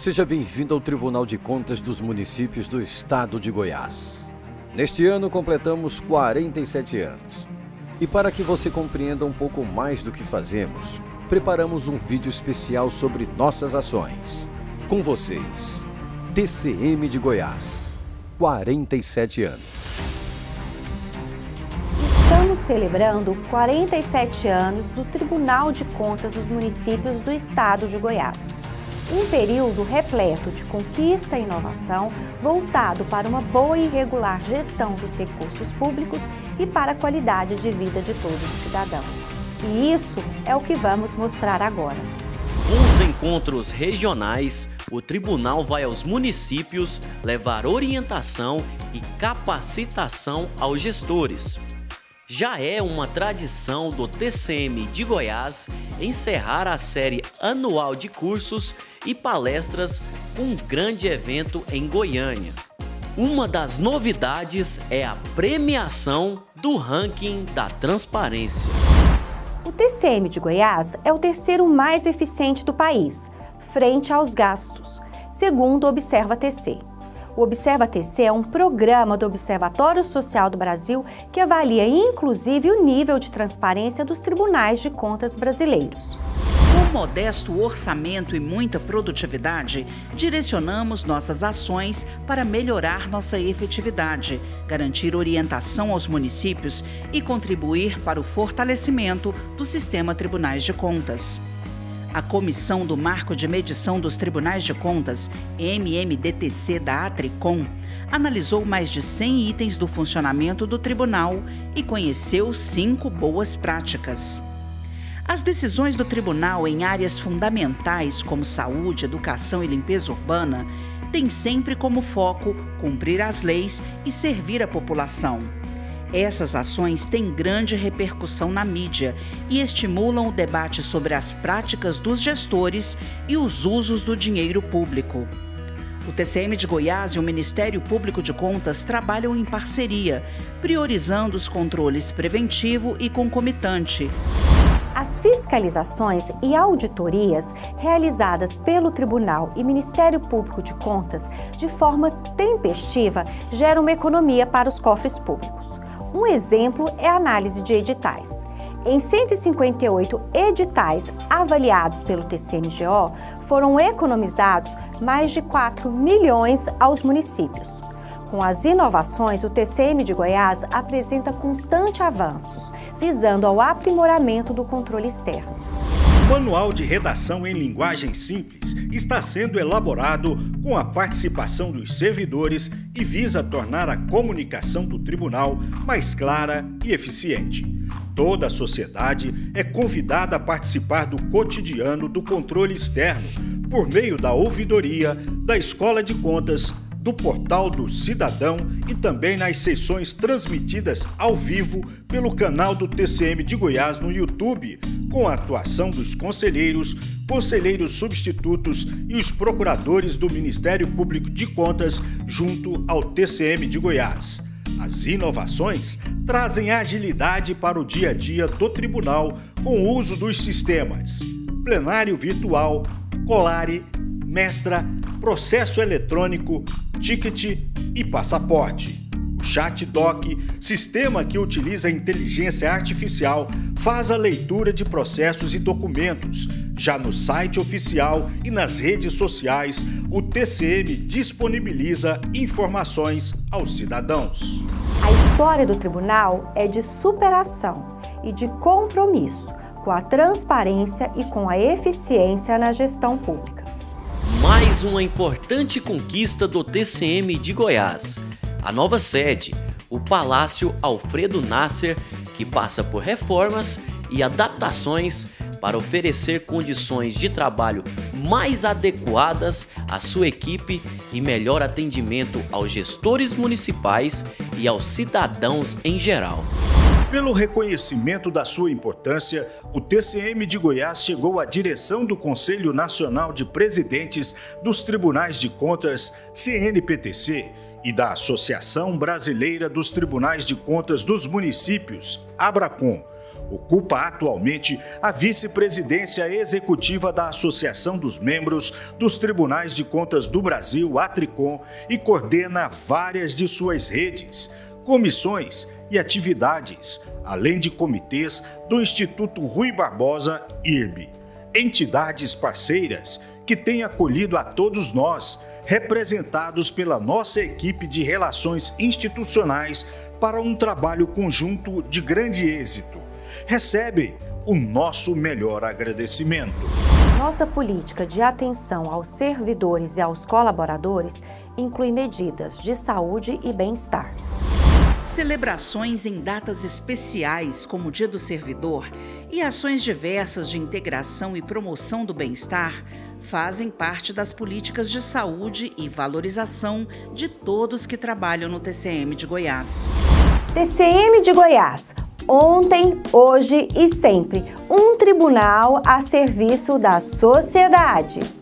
Seja bem-vindo ao Tribunal de Contas dos Municípios do Estado de Goiás. Neste ano completamos 47 anos. E para que você compreenda um pouco mais do que fazemos, preparamos um vídeo especial sobre nossas ações. Com vocês, TCM de Goiás, 47 anos. Estamos celebrando 47 anos do Tribunal de Contas dos Municípios do Estado de Goiás um período repleto de conquista e inovação, voltado para uma boa e regular gestão dos recursos públicos e para a qualidade de vida de todos os cidadãos. E isso é o que vamos mostrar agora. Com os encontros regionais, o tribunal vai aos municípios levar orientação e capacitação aos gestores já é uma tradição do TCM de Goiás encerrar a série anual de cursos e palestras com um grande evento em Goiânia. Uma das novidades é a premiação do ranking da transparência. O TCM de Goiás é o terceiro mais eficiente do país, frente aos gastos, segundo Observa TC. O Observa TC é um programa do Observatório Social do Brasil que avalia inclusive o nível de transparência dos tribunais de contas brasileiros. Com modesto orçamento e muita produtividade, direcionamos nossas ações para melhorar nossa efetividade, garantir orientação aos municípios e contribuir para o fortalecimento do sistema tribunais de contas. A Comissão do Marco de Medição dos Tribunais de Contas, MMDTC da Atricom, analisou mais de 100 itens do funcionamento do tribunal e conheceu cinco boas práticas. As decisões do tribunal em áreas fundamentais como saúde, educação e limpeza urbana têm sempre como foco cumprir as leis e servir a população. Essas ações têm grande repercussão na mídia e estimulam o debate sobre as práticas dos gestores e os usos do dinheiro público. O TCM de Goiás e o Ministério Público de Contas trabalham em parceria, priorizando os controles preventivo e concomitante. As fiscalizações e auditorias realizadas pelo Tribunal e Ministério Público de Contas de forma tempestiva geram uma economia para os cofres públicos. Um exemplo é a análise de editais. Em 158 editais avaliados pelo TCMGO, foram economizados mais de 4 milhões aos municípios. Com as inovações, o TCM de Goiás apresenta constante avanços, visando ao aprimoramento do controle externo. Manual de redação em linguagem simples está sendo elaborado com a participação dos servidores e visa tornar a comunicação do tribunal mais clara e eficiente. Toda a sociedade é convidada a participar do cotidiano do controle externo por meio da ouvidoria, da Escola de Contas, do Portal do Cidadão e também nas sessões transmitidas ao vivo pelo canal do TCM de Goiás no YouTube, com a atuação dos conselheiros, conselheiros substitutos e os procuradores do Ministério Público de Contas junto ao TCM de Goiás. As inovações trazem agilidade para o dia a dia do tribunal com o uso dos sistemas plenário virtual, colare, mestra, processo eletrônico, ticket e passaporte. O ChatDoc, sistema que utiliza inteligência artificial, faz a leitura de processos e documentos. Já no site oficial e nas redes sociais, o TCM disponibiliza informações aos cidadãos. A história do tribunal é de superação e de compromisso com a transparência e com a eficiência na gestão pública mais uma importante conquista do TCM de Goiás. A nova sede, o Palácio Alfredo Nasser, que passa por reformas e adaptações para oferecer condições de trabalho mais adequadas à sua equipe e melhor atendimento aos gestores municipais e aos cidadãos em geral. Pelo reconhecimento da sua importância, o TCM de Goiás chegou à direção do Conselho Nacional de Presidentes dos Tribunais de Contas, CNPTC, e da Associação Brasileira dos Tribunais de Contas dos Municípios, ABRACON. Ocupa atualmente a vice-presidência executiva da Associação dos Membros dos Tribunais de Contas do Brasil, Atricom, e coordena várias de suas redes, comissões e atividades, além de comitês do Instituto Rui Barbosa, IRB. Entidades parceiras que têm acolhido a todos nós, representados pela nossa equipe de relações institucionais, para um trabalho conjunto de grande êxito recebe o nosso melhor agradecimento. Nossa política de atenção aos servidores e aos colaboradores inclui medidas de saúde e bem-estar. Celebrações em datas especiais, como o Dia do Servidor, e ações diversas de integração e promoção do bem-estar fazem parte das políticas de saúde e valorização de todos que trabalham no TCM de Goiás. TCM de Goiás, ontem, hoje e sempre. Um tribunal a serviço da sociedade.